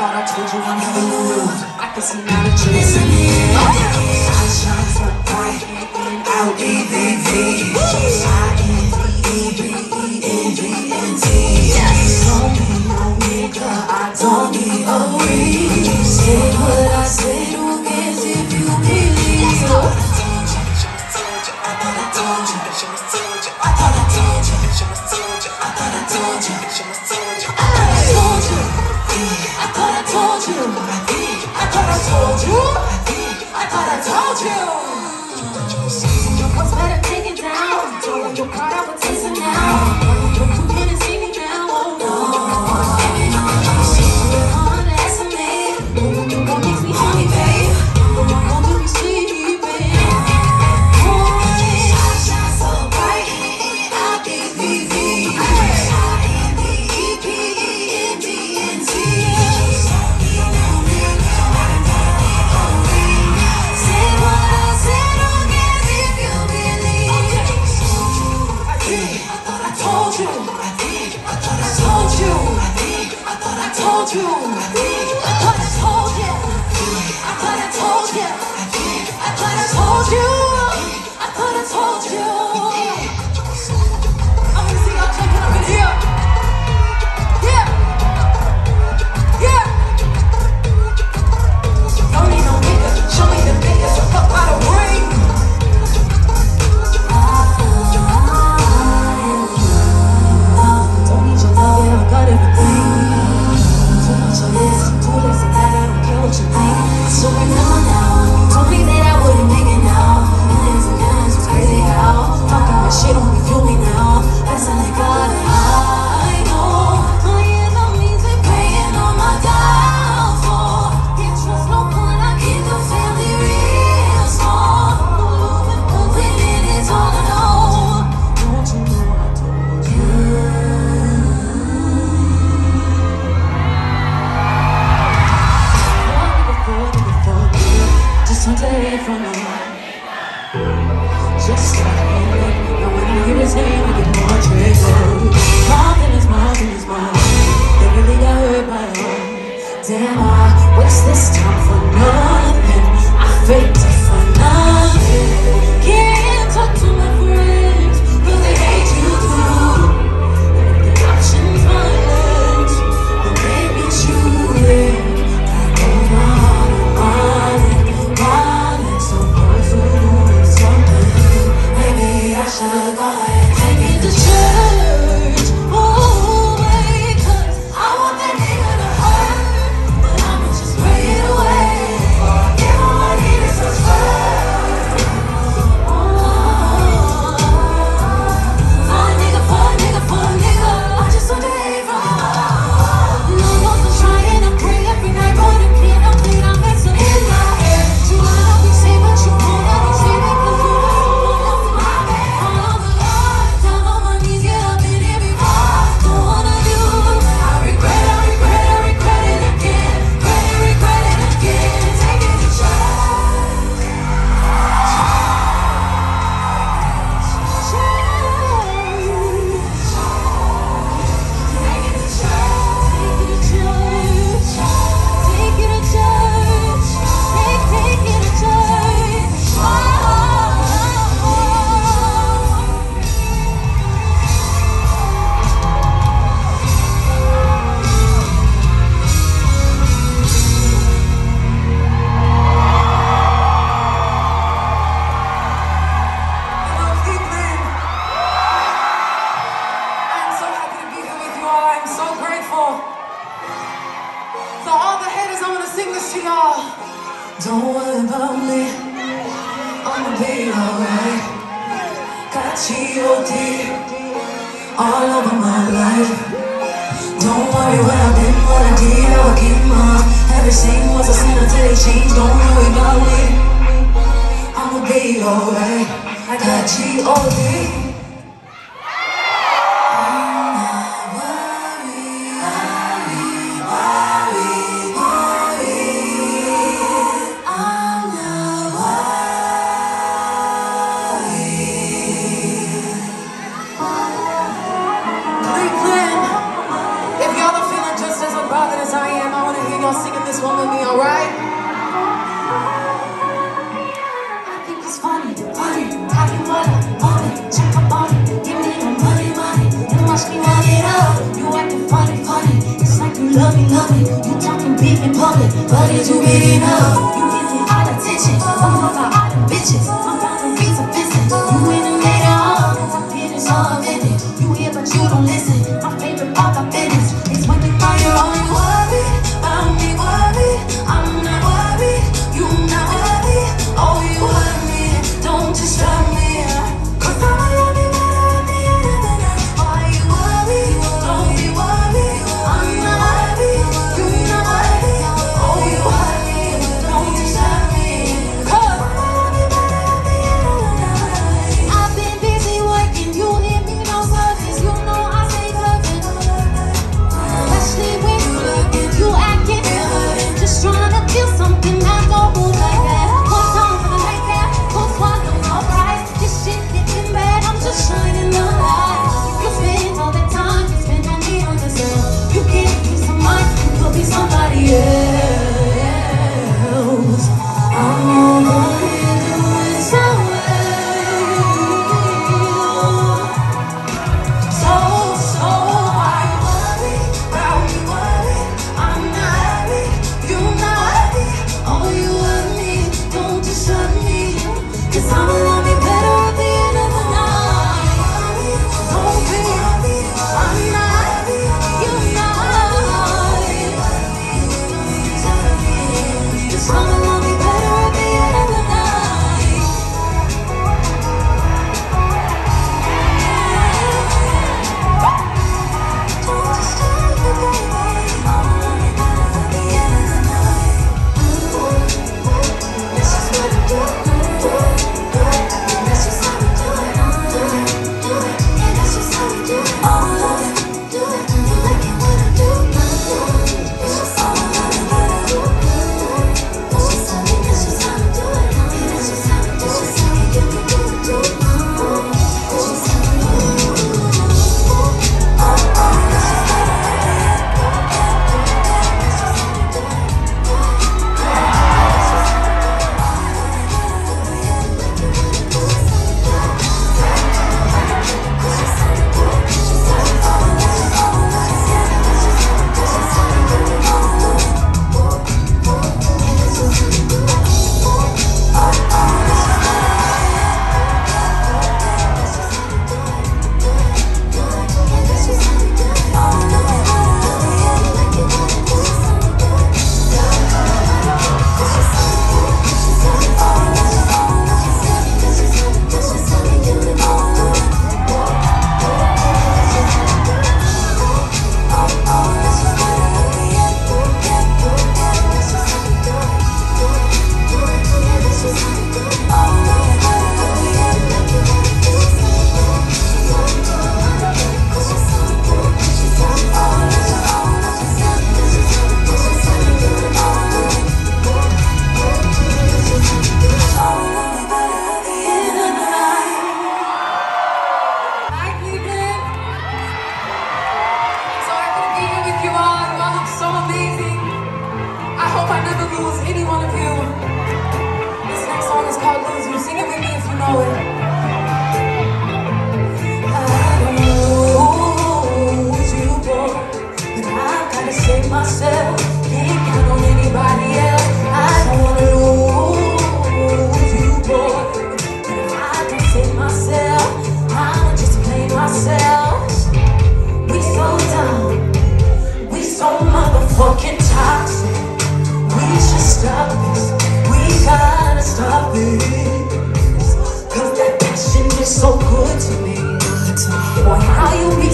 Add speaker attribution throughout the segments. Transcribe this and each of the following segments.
Speaker 1: thought I told you I'm the moved. I
Speaker 2: can see
Speaker 3: now the trees in the air. I shine so bright, I'll EVV. I-E-V-E-V-E-N-G-N-T. Don't be no nigga, I don't be a weed. Say what I say. you.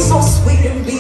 Speaker 2: So
Speaker 3: sweet and be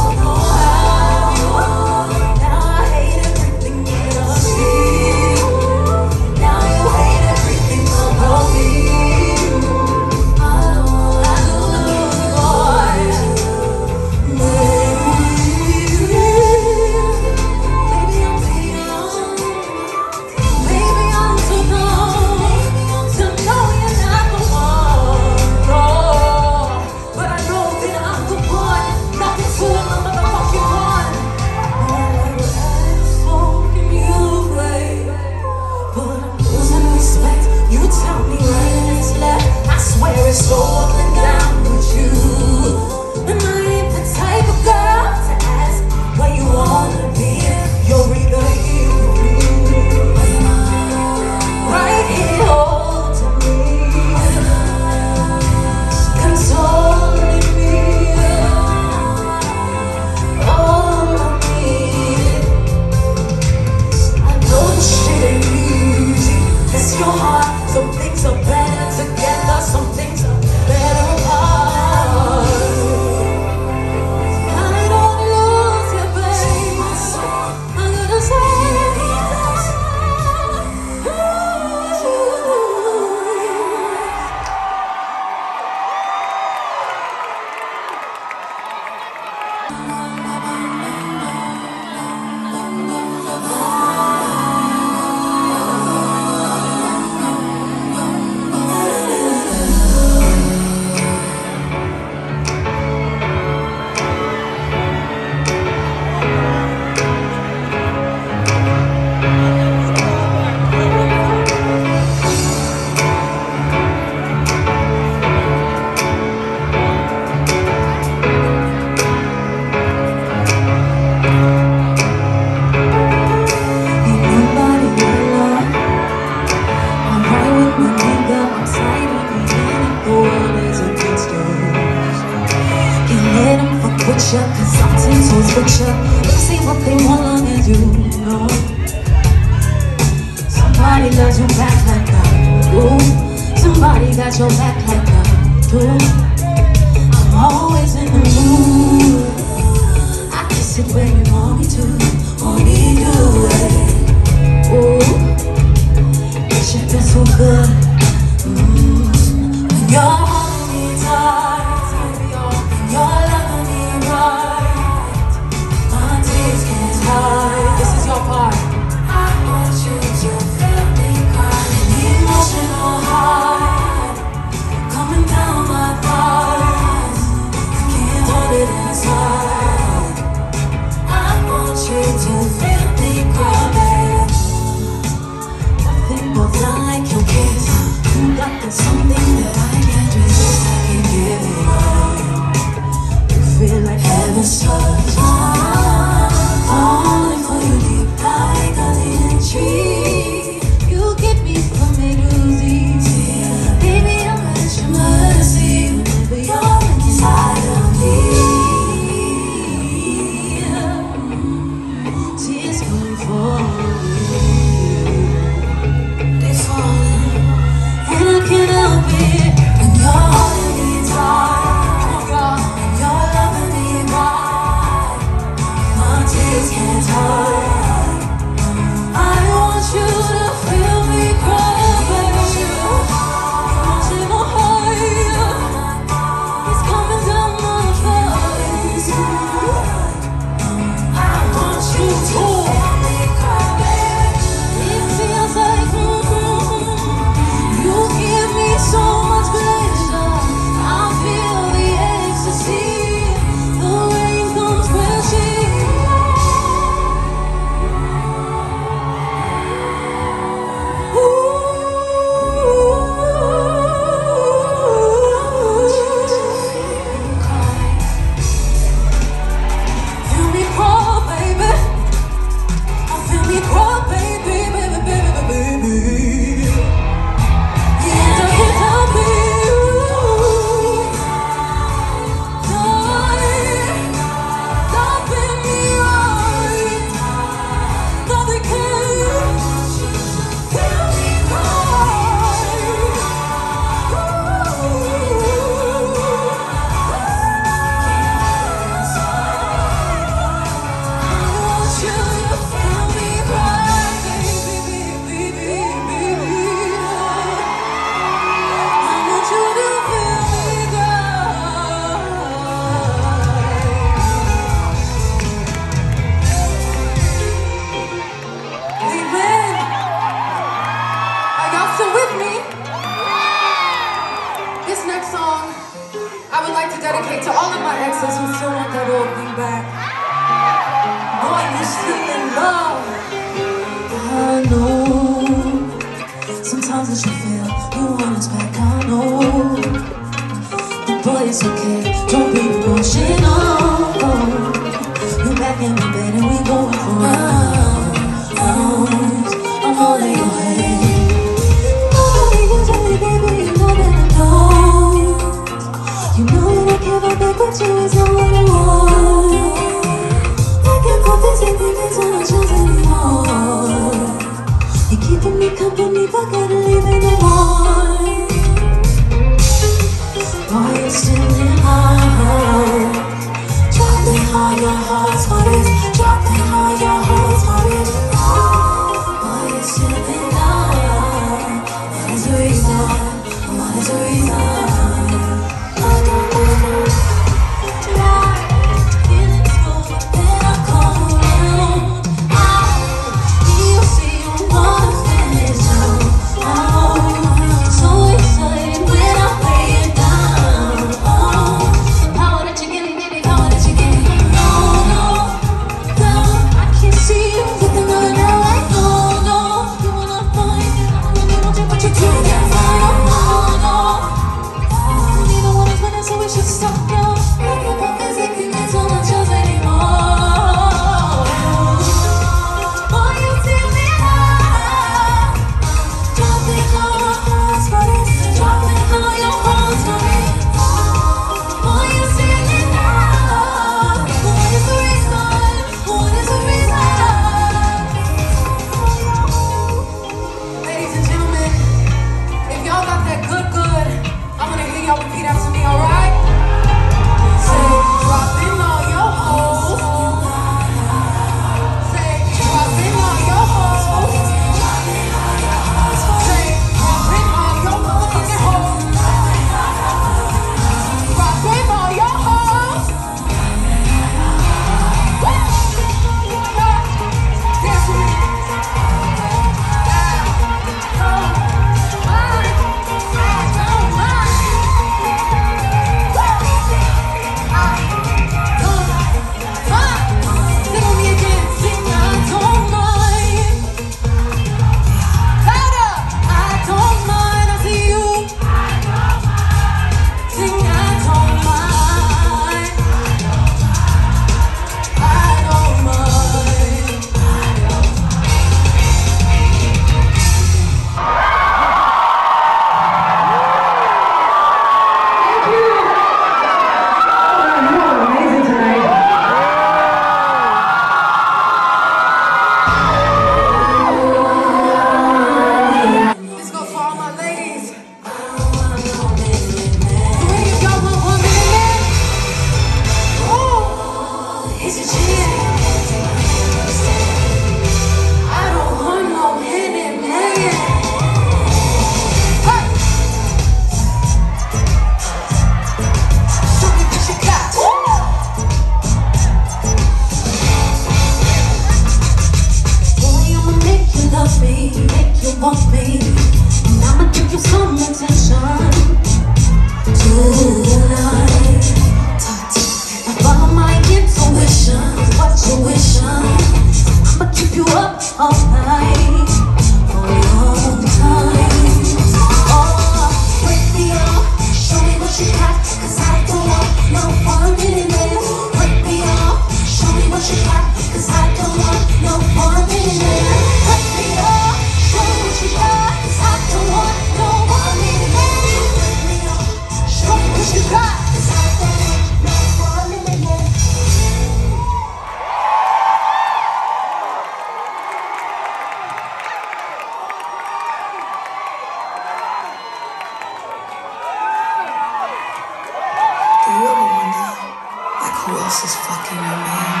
Speaker 3: Is
Speaker 1: fucking amazing.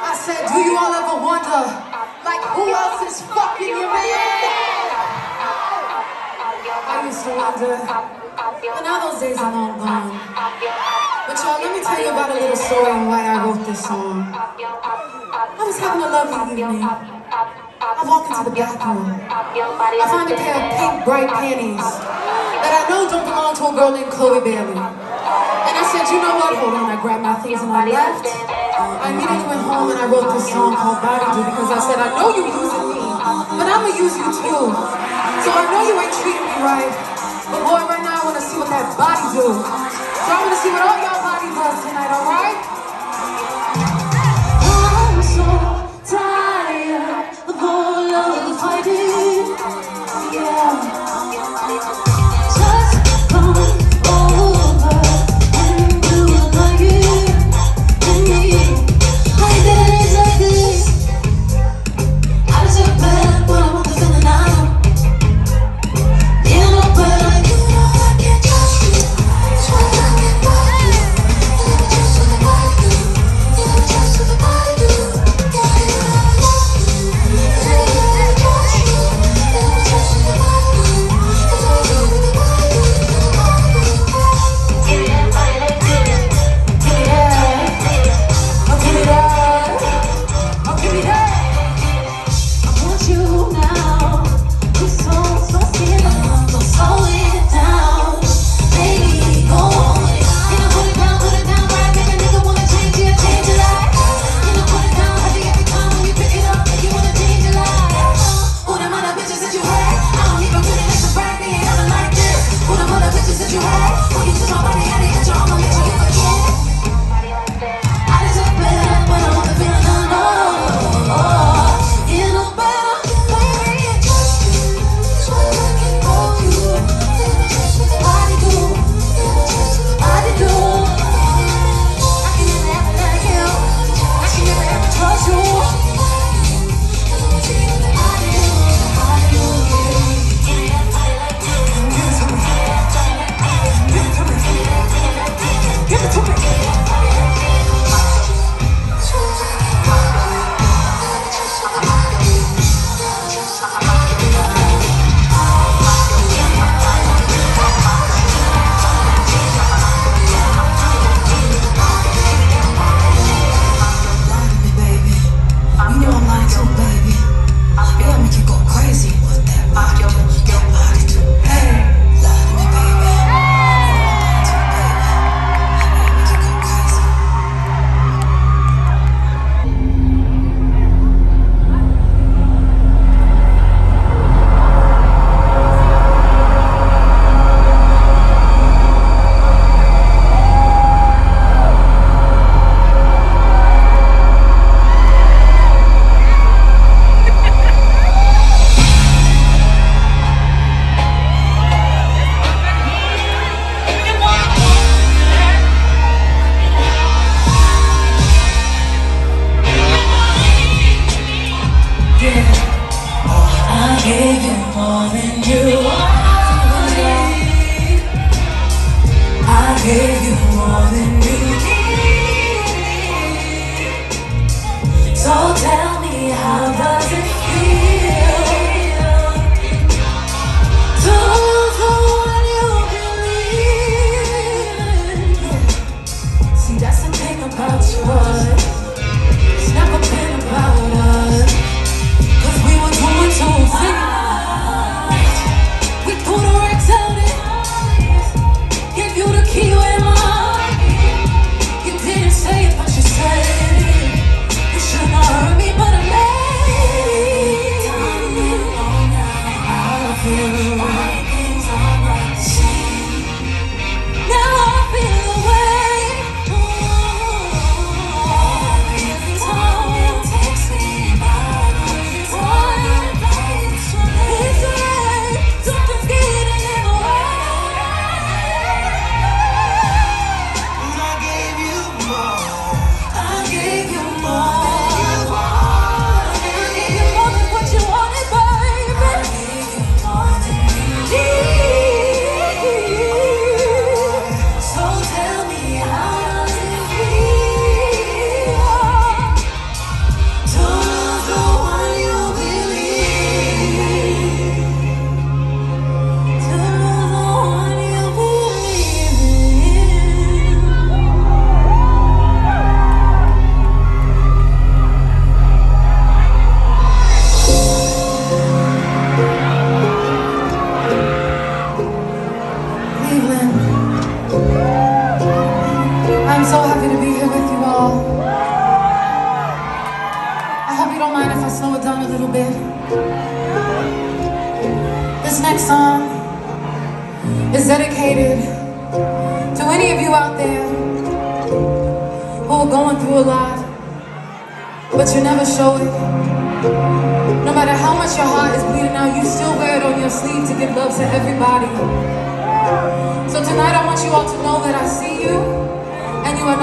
Speaker 3: I said, do you all ever wonder, like, who else is fucking your man? I used to wonder, but now those days are long gone. But y'all, let me tell you about a little story on why I wrote this song. I was having a lovely evening. I walk into the bathroom. I find a pair of pink, bright panties that I know don't belong to a girl named Chloe Bailey. Said, you know what? Hold on. I grabbed my things and I left. Uh, I immediately went home and I wrote this song called Body Do because I said, I know you're using me, but I'ma use you too. So I know you ain't treating me right. But boy, right now I wanna see what that body do. So I wanna see what all y'all body does tonight, alright?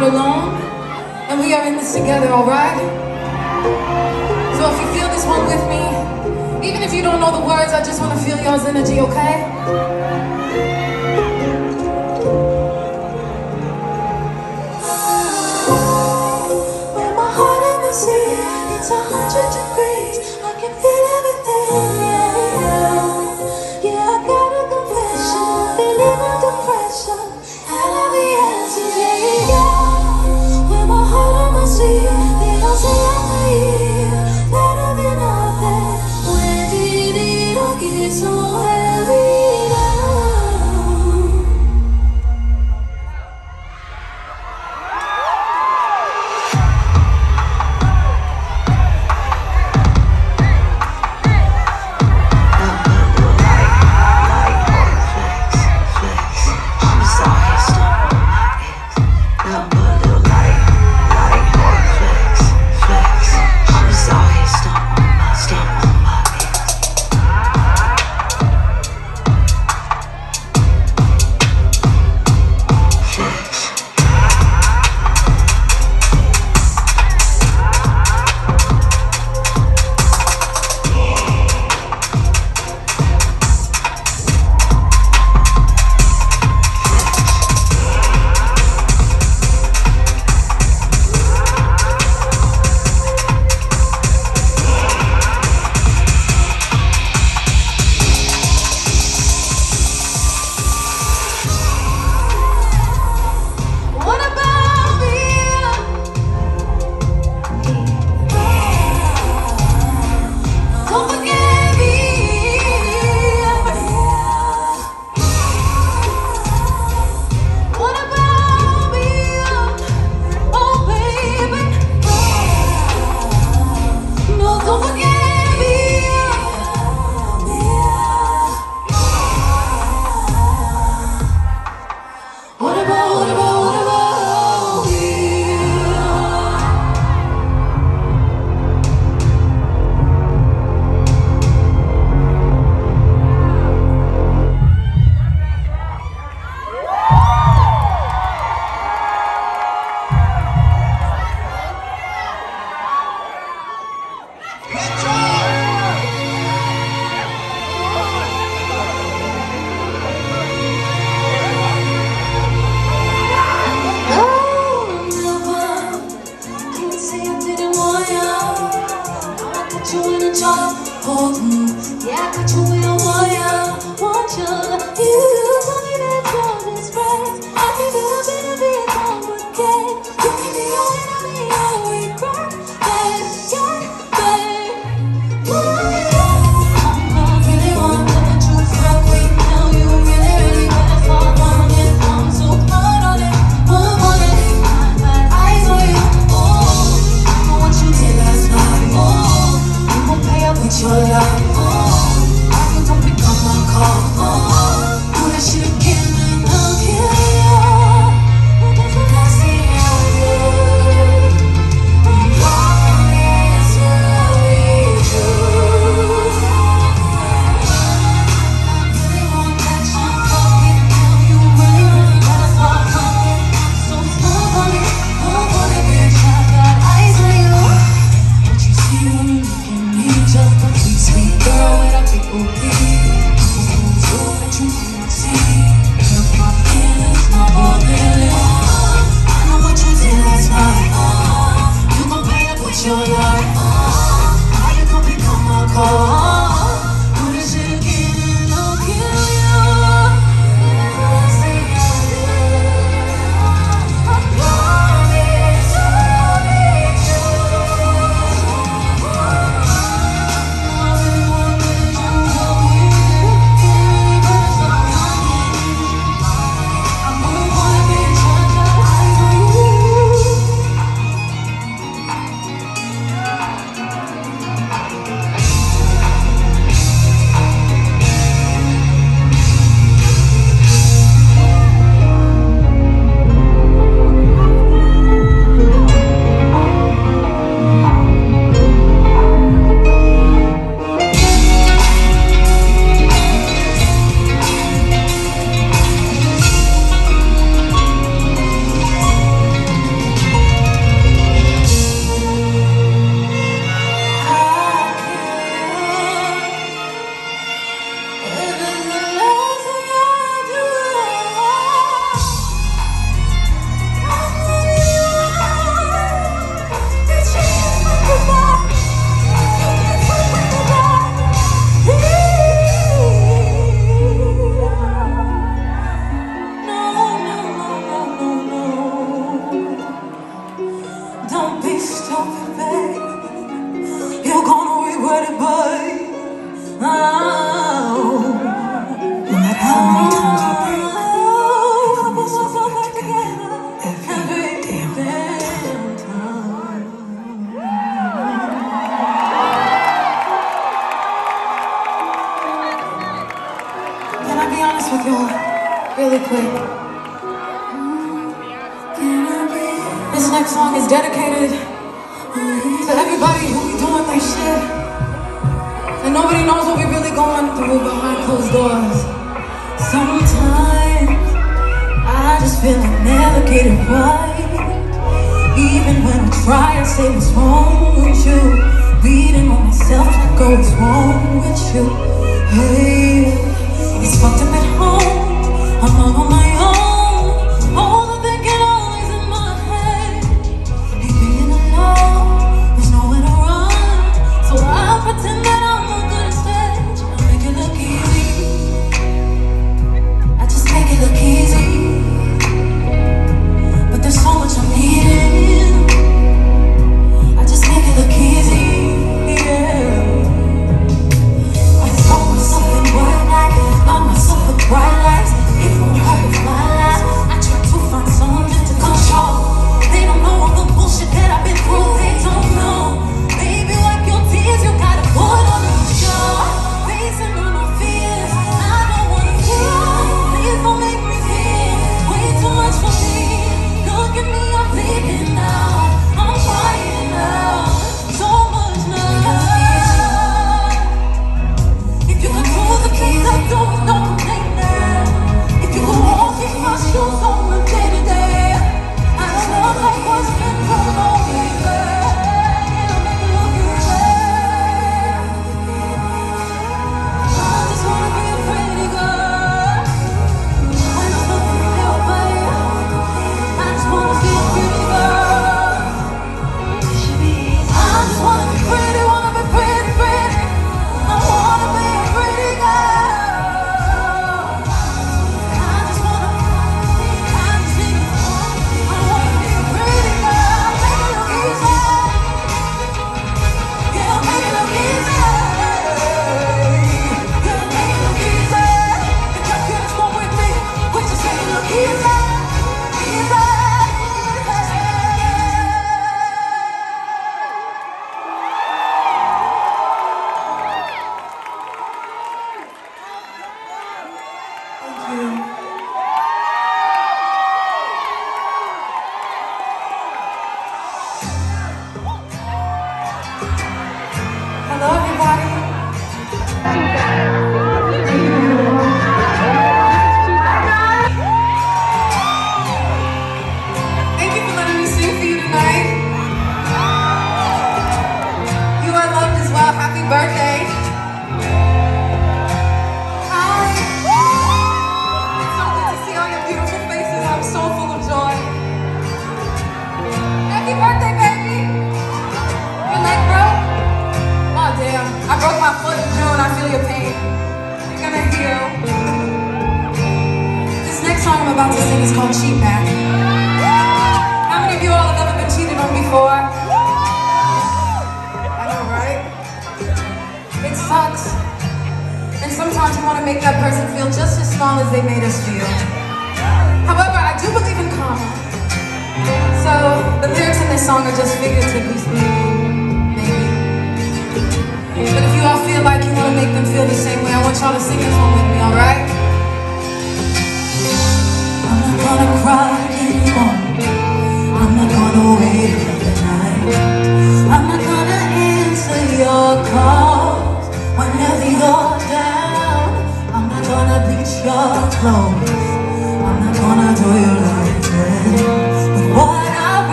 Speaker 4: not alone, and we are in this together, all right? So if you feel this one with me, even if you don't know the words, I just want to feel y'all's energy, okay?
Speaker 3: hundred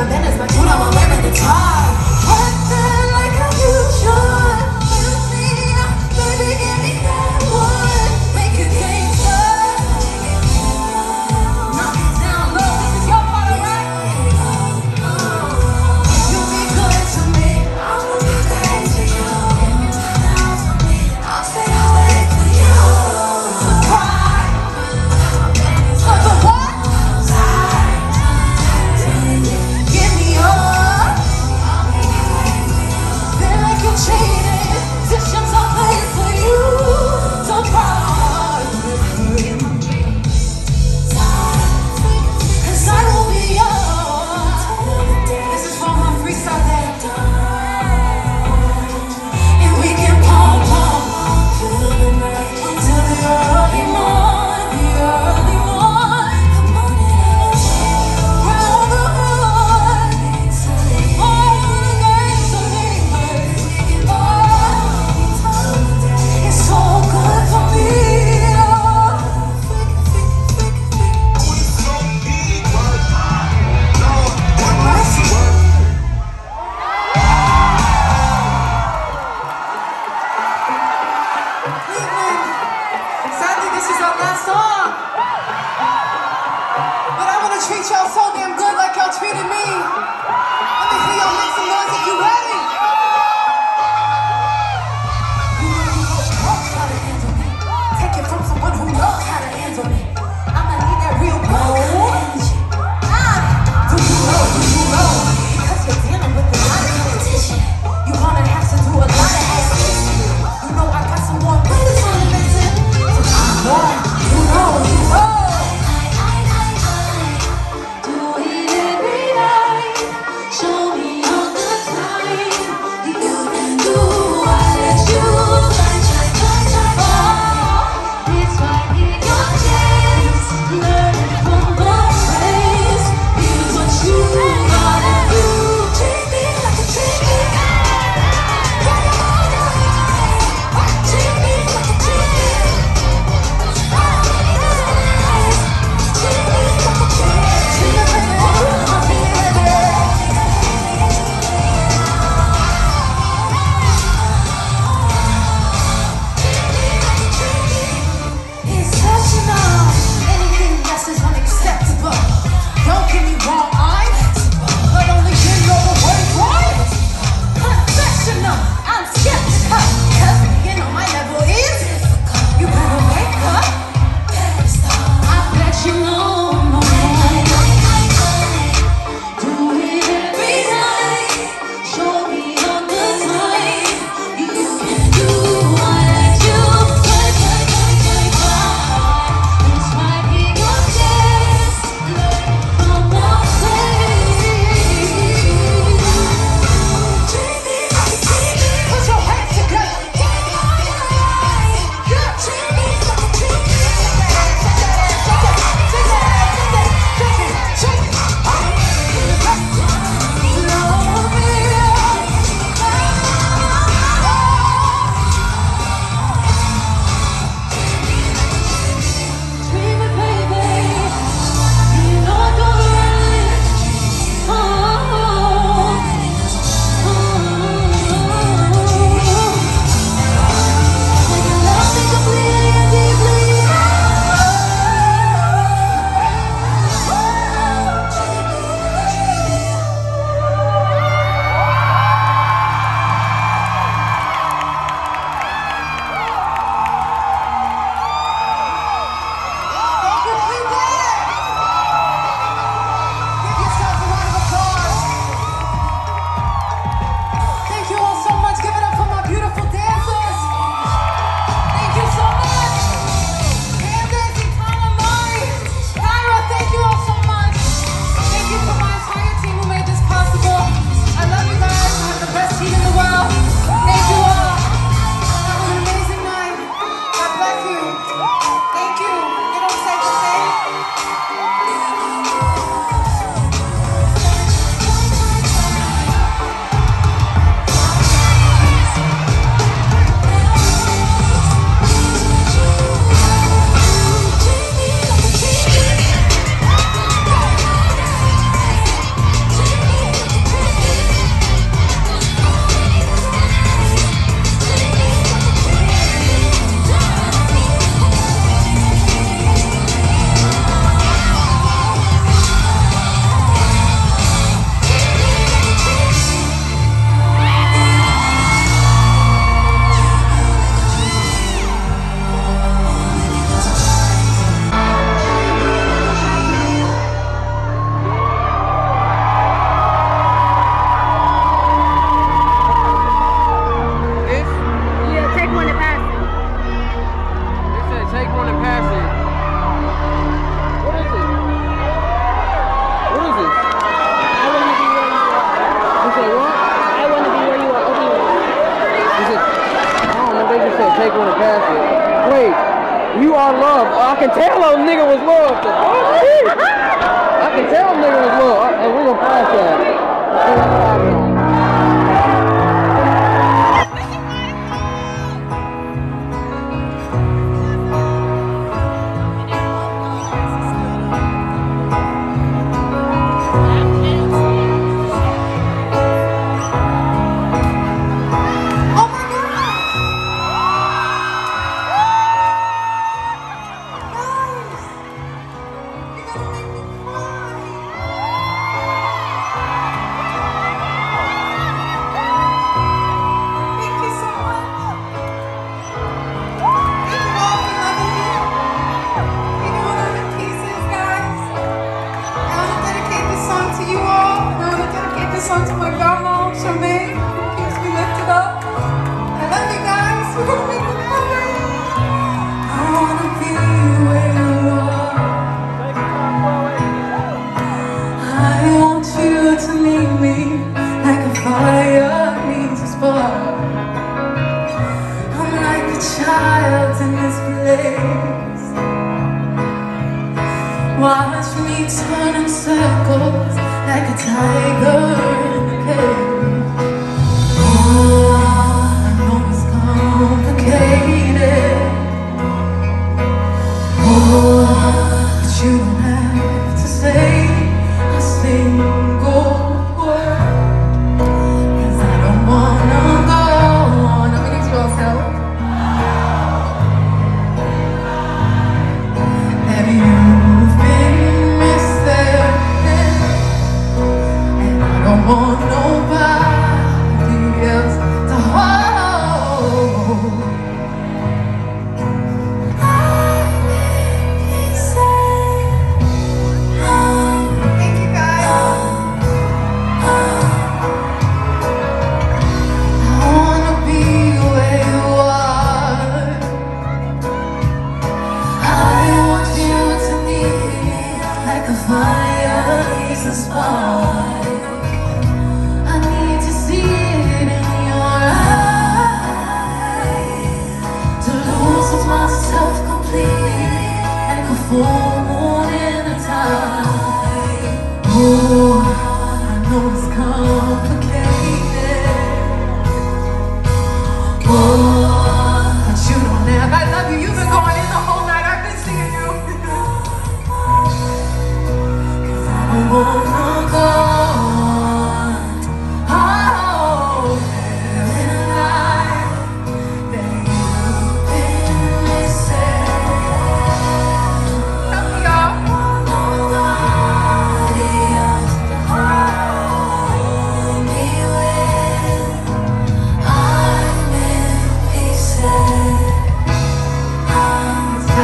Speaker 3: I give you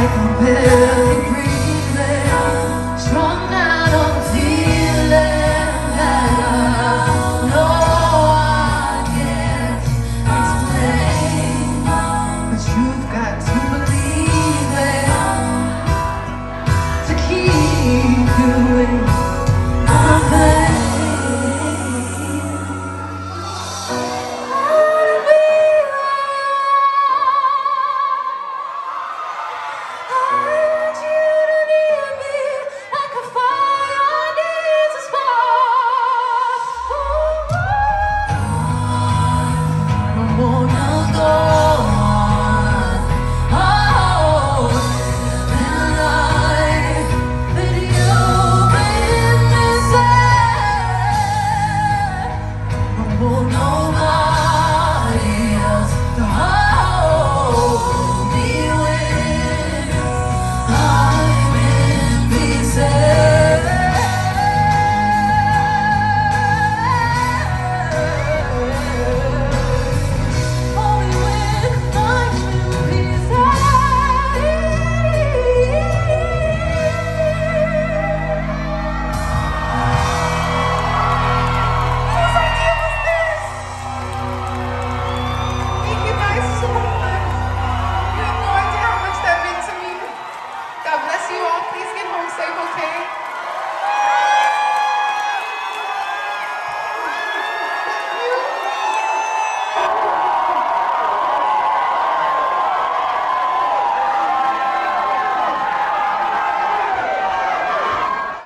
Speaker 3: like a.